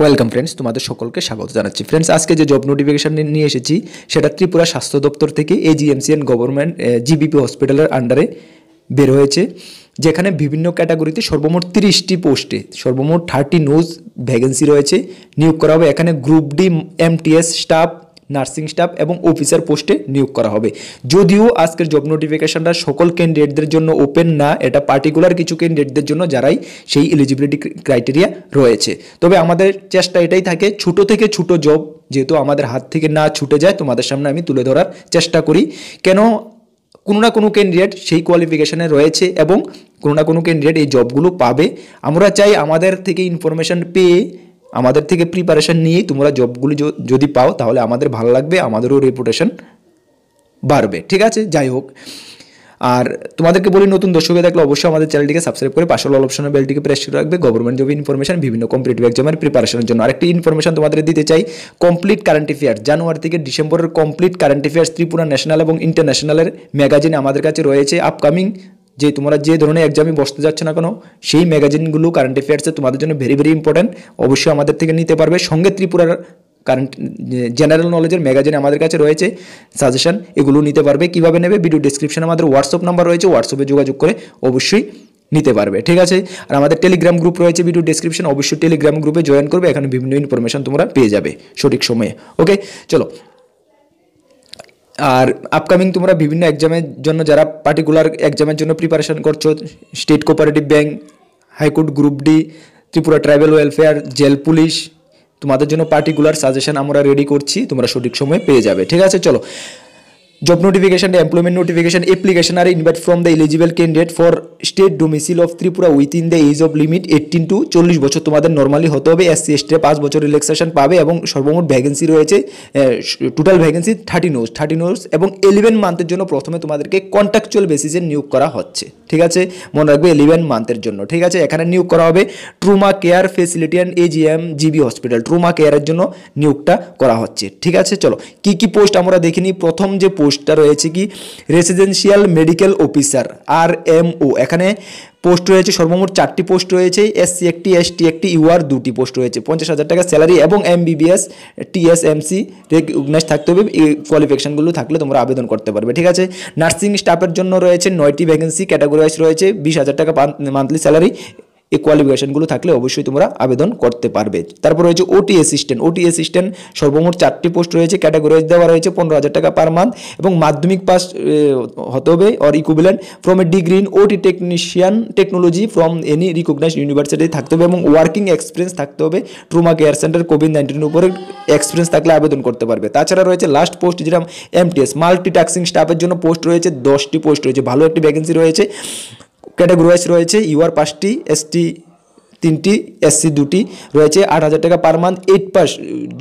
Welcome friends তোমাদের সকলকে স্বাগত জানাচ্ছি। ফ্রেন্ডস আজকে যে জব নোটিফিকেশন নিয়ে এসেছি, সেটা ত্রিপুরা স্বাস্থ্য দপ্তর থেকে এজিএমসিএন গভর্নমেন্ট জিবিপি হসপিটালের আন্ডারে বের হয়েছে, যেখানে বিভিন্ন ক্যাটাগরিতে সর্বমোট তিরিশটি পোস্টে সর্বমোট থার্টি নোজ ভ্যাকেন্সি রয়েছে। নিয়োগ করা হবে এখানে group D MTS staff nursing staff এবং অফিসার পোস্টে নিয়োগ করা হবে। যদিও আজকের জব নোটিফিকেশনটা সকল ক্যান্ডিডেটদের জন্য ওপেন না, এটা পার্টিকুলার কিছু ক্যান্ডিডেটদের জন্য যারাই সেই এলিজিবিলিটি ক্রাইটেরিয়া রয়েছে। তবে আমাদের চেষ্টা এটাই থাকে, ছোটো থেকে ছোটো জব যেহেতু আমাদের হাত থেকে না ছুটে যায়, তোমাদের সামনে আমি তুলে ধরার চেষ্টা করি। কেন? কোনো না কোনো ক্যান্ডিডেট সেই কোয়ালিফিকেশানে রয়েছে এবং কোনো না কোনো ক্যান্ডিডেট এই জবগুলো পাবে। আমরা চাই আমাদের থেকে ইনফরমেশান পেয়ে আমাদের থেকে প্রিপারেশান নিয়েই তোমরা জবগুলি যদি পাও, তাহলে আমাদের ভালো লাগবে, আমাদেরও রেপুটেশন বাড়বে। ঠিক আছে? যাই হোক। আর তোমাদেরকে বলি, নতুন দর্শকে দেখলে অবশ্যই আমাদের চ্যানেলটিকে সাবস্ক্রাইব করে পাশে অল অপশনের বেলটিকে প্রেস করে রাখবে। গভর্নমেন্ট জব ইনফরমেশন বিভিন্ন কম্পিটিটিভ এক্সামের প্রিপারেশনের জন্য। আরেকটি ইনফরমেশন তোমাদের দিতে চাই কমপ্লিট কারেন্ট অ্যাফেয়ার্স জানুয়ারি থেকে ডিসেম্বরের complete current affairs Tripura national এবং ইন্টারন্যাশনালের ম্যাগাজিন আমাদের কাছে রয়েছে আপকামিং যে তোমরা যে ধরনের এক্সামে বসতে যাচ্ছে না কেন, সেই ম্যাগাজিনগুলো কারেন্ট অ্যাফেয়ার্সে তোমাদের জন্য ভেরি ভেরি ইম্পর্ট্যান্ট অবশ্যই আমাদের থেকে নিতে পারবে। সঙ্গে ত্রিপুরার কারেন্ট জেনারেল নলেজের ম্যাগাজিন আমাদের কাছে রয়েছে। সাজেশন এগুলো নিতে পারবে। কীভাবে নেবে? ভিডিও ডিসক্রিপশনে আমাদের হোয়াটসঅ্যাপ নাম্বার রয়েছে। হোয়াটসঅ্যাপে যোগাযোগ করে অবশ্যই নিতে পারবে। ঠিক আছে? আর আমাদের টেলিগ্রাম গ্রুপ রয়েছে ভিডিও ডিসক্রিপশন অবশ্যই টেলিগ্রাম গ্রুপে জয়েন করবে। এখানে বিভিন্ন ইনফরমেশন তোমরা পেয়ে যাবে সঠিক সময়ে। ওকে চলো আর আপকামিং তোমরা বিভিন্ন এক্সামের জন্য যারা পার্টিকুলার এক্সামের জন্য প্রিপারেশন করছ state cooperative bank high court group D Tripura tribal welfare jail police তোমাদের জন্য পার্টিকুলার সাজেশন আমরা রেডি করছি, তোমরা সঠিক সময়ে পেয়ে যাবে, ঠিক আছে? চলো। Job notification employment notification application R invite from the eligible candidate for state domicile of Tripura within the age of limit 18 to চল্লিশ বছর তোমাদের নর্মালি হতে হবে। এস সি এস পাঁচ বছর রিল্যাক্সেশন পাবে এবং সর্বমোট ভ্যাকেন্সি রয়েছে total vacancy thirty nos thirty nos এবং ইলেভেন মান্থের জন্য প্রথমে তোমাদেরকে কন্ট্রাকচুয়াল বেসিসে নিয়োগ করা হচ্ছে। ঠিক আছে? মনে রাখবে ইলেভেন মান্থের জন্য। ঠিক আছে? এখানে নিয়োগ করা হবে trauma care facility and AGM GB hospital trauma কেয়ারের জন্য নিয়োগটা করা হচ্ছে। ঠিক আছে? চলো, কি কি পোস্ট আমরা দেখিনি? প্রথম যে পোস্টটা রয়েছে কি? Residential medical officer R M O এখানে পোস্ট রয়েছে সর্বমোট চারটি পোস্ট রয়েছে, এসসি একটি এস টি একটি, ইউআর দুটি পোস্ট রয়েছে। পঞ্চাশ হাজার টাকা স্যালারি এবং এমবিবিএস, টিএসএমসি রেকগনাইজ থাকতে হবে। এই কোয়ালিফিকেশানগুলো থাকলে তোমরা আবেদন করতে পারবে, ঠিক আছে? নার্সিং স্টাফের জন্য রয়েছে নয়টি ভ্যাকেন্সি ক্যাটাগরাইজ রয়েছে, বিশ হাজার টাকা মান্থলি স্যালারি এই কোয়ালিফিকেশনগুলো থাকলে অবশ্যই তোমরা আবেদন করতে পারবে। তারপর রয়েছে ওটি অ্যাসিস্ট্যান্ট ওটি অ্যাসিস্ট্যান্ট সর্বমোট চারটি পোস্ট রয়েছে ক্যাটাগরাইজ দেওয়া রয়েছে পনেরো হাজার টাকা পার মান্থ এবং মাধ্যমিক পাস হতে হবে or equivalent from a degree in OT technician technology from any recognise university থাকতে হবে এবং ওয়ার্কিং এক্সপিরিয়েন্স থাকতে হবে। ট্রুমা কেয়ার সেন্টার কোভিড নাইন্টিনের উপরে এক্সপিরিয়েন্স থাকলে আবেদন করতে পারবে। তাছাড়া রয়েছে লাস্ট পোস্ট যেটা এমটিএস মাল্টি টাক্সিং স্টাফের জন্য পোস্ট রয়েছে, দশটি পোস্ট রয়েছে। ভালো একটি ভ্যাকেন্সি রয়েছে। ক্যাটাগরাইজ রয়েছে ইউআর পাঁচটি এসটি তিনটি এসসি দুটি রয়েছে, আট হাজার টাকা পার মান্থ এইট পাস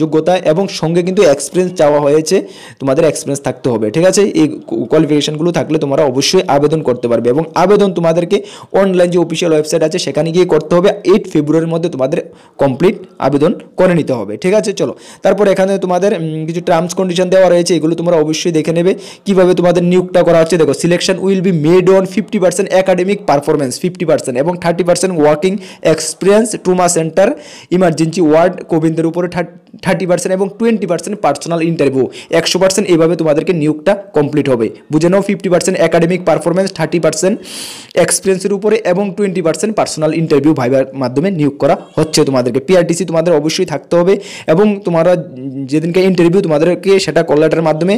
যোগ্যতা এবং সঙ্গে কিন্তু এক্সপিরিয়েন্স চাওয়া হয়েছে, তোমাদের এক্সপিরিয়েন্স থাকতে হবে, ঠিক আছে? এই কোয়ালিফিকেশনগুলো থাকলে তোমরা অবশ্যই আবেদন করতে পারবে এবং আবেদন তোমাদেরকে অনলাইন যে অফিসিয়াল ওয়েবসাইট আছে, সেখানে গিয়ে করতে হবে এইট ফেব্রুয়ারির মধ্যে তোমাদের কমপ্লিট আবেদন করে নিতে হবে, ঠিক আছে? চলো, তারপর এখানে তোমাদের কিছু টার্মস কন্ডিশন দেওয়া রয়েছে, এগুলো তোমরা অবশ্যই দেখে নেবে, কীভাবে তোমাদের নিয়োগটা করা হচ্ছে, দেখো selection will be made on fifty percent academic performance fifty percent এবং thirty percent working ex experience trauma centre emergency ward কোবিন্দের উপরে থার্টি পার্সেন্ট এবং টোয়েন্টি পার্সেন্ট পার্সোনাল ইন্টারভিউ একশো পার্সেন্ট এভাবে তোমাদেরকে নিয়োগটা কমপ্লিট হবে। বুঝে নাও fifty percent academic performance thirty percent এক্সপিরিয়েন্সের উপরে এবং টোয়েন্টি পার্সেন্ট পার্সোনাল ইন্টারভিউ ভাইবার মাধ্যমে নিয়োগ করা হচ্ছে তোমাদেরকে। পিআরটিসি তোমাদের অবশ্যই থাকতে হবে এবং তোমরা যেদিনকে ইন্টারভিউ তোমাদেরকে সেটা কল লেটারের মাধ্যমে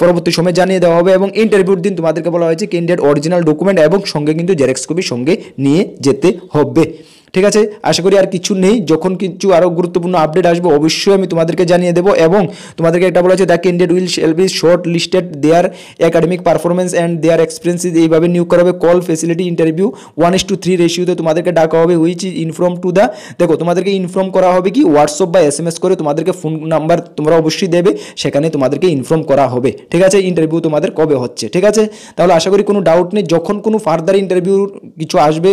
পরবর্তী সময় জানিয়ে দেওয়া হবে এবং ইন্টারভিউর দিন তোমাদেরকে বলা হয়েছে ক্যান্ডিডেট অরিজিনাল ডকুমেন্ট এবং সঙ্গে কিন্তু জেরক্স কপি সঙ্গে নিয়ে যেতে হবে। ঠিক আছে? আশা করি আর কিছু নেই। যখন কিছু আরও গুরুত্বপূর্ণ আপডেট আসবে, অবশ্যই আমি তোমাদেরকে জানিয়ে দেবো এবং তোমাদেরকে একটা বলা হচ্ছে the candidate will shall be shortlisted their academic performance and their experience এইভাবে নিয়োগ করা হবে call facility interview one is to three রেশিওতে তোমাদেরকে ডাকা হবে which is inform to the দেখো, তোমাদেরকে ইনফর্ম করা হবে কি? হোয়াটসঅ্যাপ বা এস এম এস করে তোমাদেরকে ফোন নাম্বার তোমরা অবশ্যই দেবে, সেখানে তোমাদেরকে ইনফর্ম করা হবে। ঠিক আছে? ইন্টারভিউ তোমাদের কবে হচ্ছে? ঠিক আছে? তাহলে আশা করি কোনো ডাউট নেই। যখন কোনো ফার্দার ইন্টারভিউ কিছু আসবে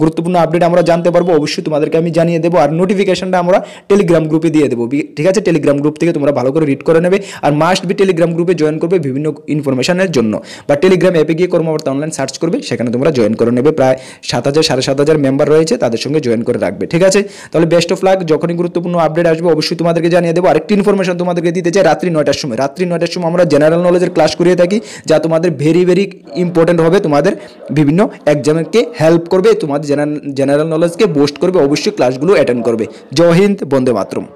গুরুত্বপূর্ণ আপডেট আমরা জানব। জানতে পারব, অবশ্যই তোমাদেরকে আমি জানিয়ে দেবো। আর নোটিফিকেশনটা আমরা টেলিগ্রাম গ্রুপে দিয়ে দেবো। ঠিক আছে? টেলিগ্রাম গ্রুপ থেকে তোমরা ভালো করে রিড করে নেবে। আর মাস্ট বি টেলিগ্রাম গ্রুপে জয়েন করবে বিভিন্ন ইনফরমেশনের জন্য। বা টেলিগ্রাম অ্যাপে গিয়ে কর্মকর্তা অনলাইন সার্চ করবে, সেখানে তোমরা জয়েন করে নেবে। প্রায় সাত হাজার, সাড়ে সাত হাজার মেম্বার রয়েছে, তাদের সঙ্গে জয়েন করে রাখবে। ঠিক আছে? তাহলে বেস্ট অফ লাক যখনই গুরুত্বপূর্ণ আপডেট আসবে, অবশ্যই তোমাদেরকে জানিয়ে দেবো। আরেকটি ইনফরমেশন তোমাদেরকে দিতে চাই, রাত্রি নয়টার সময়। রাত্রি নয়টার সময় আমরা জেনারেল নলেজের ক্লাস করিয়ে থাকি, যা তোমাদের ভেরি ভেরি ইম্পর্টেন্ট হবে। তোমাদের বিভিন্ন এক্সামকে হেল্প করবে। তোমাদের জেনারেল নলেজকে বুস্ট করবে অবশ্যই ক্লাসগুলো অ্যাটেন্ড করবে। জয় হিন্দ বন্দে মাতরম।